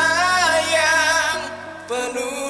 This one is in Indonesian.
ayam penuh